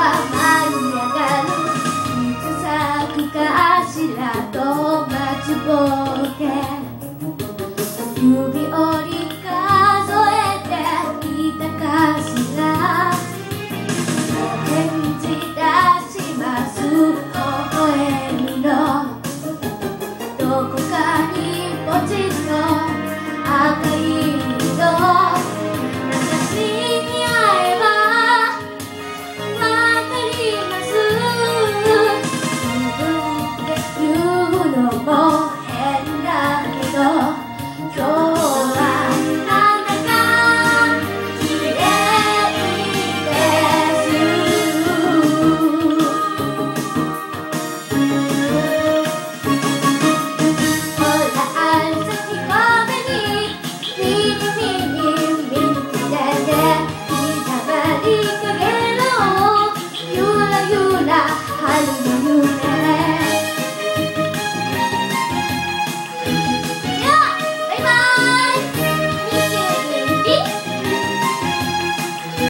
いつ咲くかしらと待ちぼけ。指折り数えていたかしら。返事出します。